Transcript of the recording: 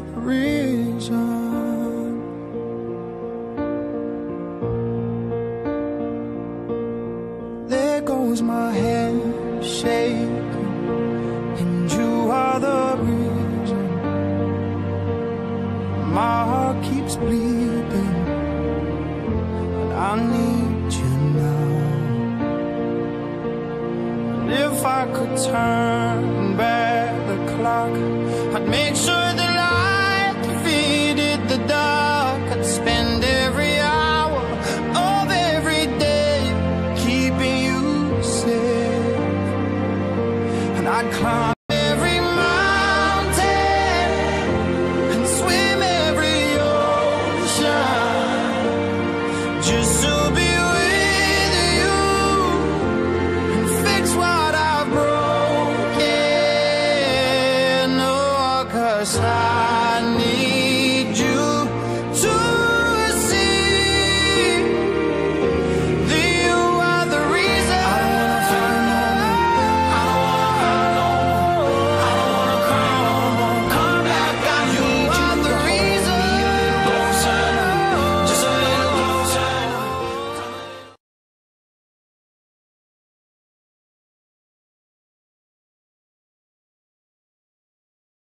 the reason. There goes my hand shaking, and you are the reason. My heart keeps bleeding, and I need you now. If I could turn back the clock, I'd make sure I'd climb.